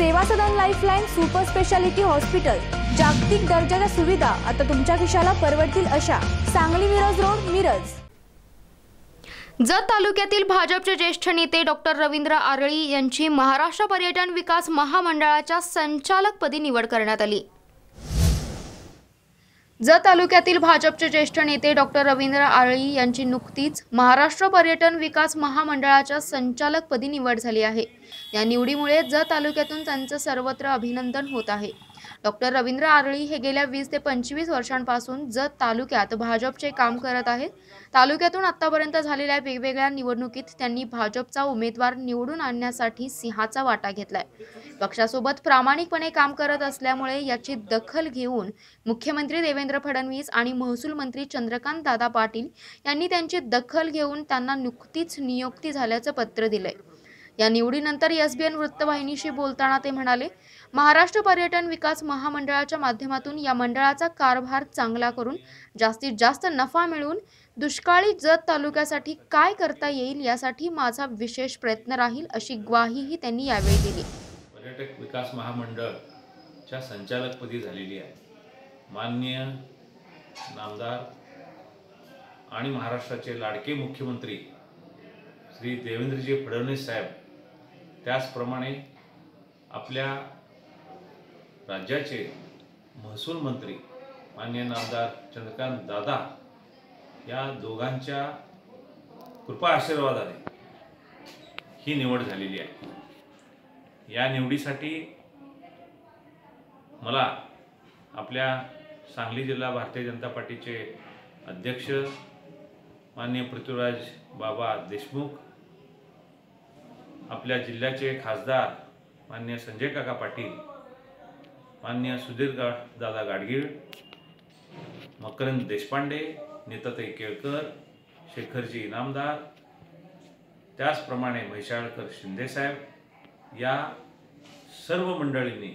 Seva Sadan lifeline super speciality hospital जागतिक दर्जाच्या सुविधा आता तुमच्या खिशाला परवडतील अशा. सांगली मिरज रोड मिरज. जत तालुक्यातील भाजपचे ज्येष्ठ नेते डॉक्टर रवींद्र आरळी यांची महाराष्ट्र पर्यटन विकास महामंडळाच्या संचालकपदी निवड करण्यात आली. जत तालुक्यातील भाजपचे ज्येष्ठ नेते डॉक्टर रवींद्र आळी यांची नुकतीच महाराष्ट्र पर्यटन विकास महामंडळाच्या संचालकपदी निवड झाली आहे. या निवडीमुळे जत तालुक्यातून त्यांचं सर्वत्र अभिनंदन होत आहे. डॉक्टर रवींद्र आरळी हे गेल्या वीस ते पंचवीस वर्षांपासून जत तालुक्यात भाजपचे काम करत आहेत. तालुक्यातून आतापर्यंत झालेल्या वेगवेगळ्या निवडणुकीत त्यांनी भाजपचा उमेदवार निवडून आणण्यासाठी सिंहाचा वाटा घेतलाय. पक्षासोबत प्रामाणिकपणे काम करत असल्यामुळे याची दखल घेऊन मुख्यमंत्री देवेंद्र फडणवीस आणि महसूल मंत्री चंद्रकांत दादा पाटील यांनी त्यांची दखल घेऊन त्यांना नुकतीच नियुक्ती झाल्याचं पत्र दिलंय. या निवडीनंतर एस बी एन वृत्तवाहिनीशी बोलताना ते म्हणाले महाराष्ट्र पर्यटन विकास महामंडळाच्या माध्यमातून या मंडळाचा कारभार चांगला करून जास्तीत जास्त नफा मिळवून दुष्काळी जत तालुक्यासाठी काय करता येईल यासाठी माझा विशेष प्रयत्न राहील अशी ग्वाहीही त्यांनी यावेळी दिली. पर्यटक विकास महामंडळच्या संचालकपदी झालेली आहे. माननीय नामदार आणि महाराष्ट्राचे लाडके मुख्यमंत्री श्री देवेंद्रजी फडणवीस साहेब त्याचप्रमाणे आपल्या राज्याचे महसूल मंत्री माननीय नामदार चंद्रकांत दादा या दोघांच्या कृपा आशीर्वादाने ही निवड झालेली आहे. या निवडीसाठी मला आपल्या सांगली जिल्हा भारतीय जनता पार्टीचे अध्यक्ष माननीय पृथ्वीराज बाबा देशमुख आपल्या जिल्ह्याचे खासदार मान्य संजय काका पाटील मान्य सुधीर गा दादा गाडगीळ मकरंद देशपांडे नेताताई केळकर शेखरजी इनामदार त्याचप्रमाणे म्हैसाळकर शिंदेसाहेब या सर्व मंडळींनी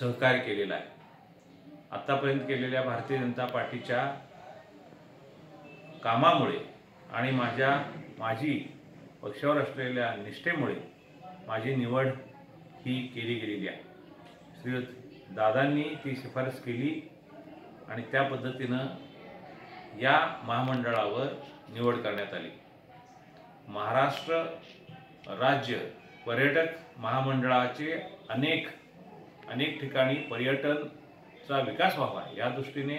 सहकार्य केलेलं आहे. आत्तापर्यंत केलेल्या भारतीय जनता पार्टीच्या कामामुळे आणि माझ्या माझी पक्षावर असलेल्या निष्ठेमुळे माझी निवड ही केली गेलेली आहे. श्री दादांनी ती शिफारस केली आणि त्या पद्धतीनं या महामंडळावर निवड करण्यात आली. महाराष्ट्र राज्य पर्यटक महामंडळाचे अनेक अनेक ठिकाणी पर्यटनचा विकास व्हावा या दृष्टीने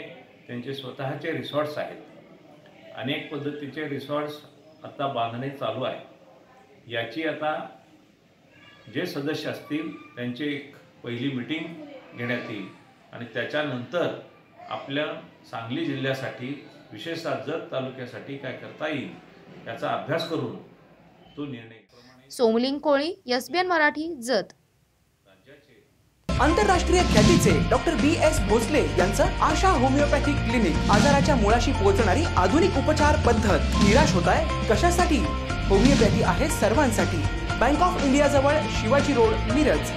त्यांचे स्वतःचे रिसॉर्ट्स आहेत. अनेक पद्धतीचे रिसॉर्ट्स आता बांधणे चालू आहे याची आता जे सदस्य असतील त्यांची एक पहिली मिटिंग घेण्यात येईल. आणि त्याच्यानंतर आपल्या सांगली जिल्ह्यासाठी विशेषतः जत तालुक्यासाठी काय करता येईल याचा अभ्यास करून तो निर्णय सोमलिंग कोळी एसबीएन मराठी जत. आंतरराष्ट्रीय ख्यातीचे डॉक्टर बी एस भोसले यांचं आशा होमिओपॅथिक क्लिनिक आजाराच्या मुळाशी पोहोचणारी आधुनिक उपचार पद्धत निराश होत आहे. कशासाठी? होमिओपॅथी आहे सर्वांसाठी. बँक ऑफ इंडिया जवळ शिवाजी रोड मिरज.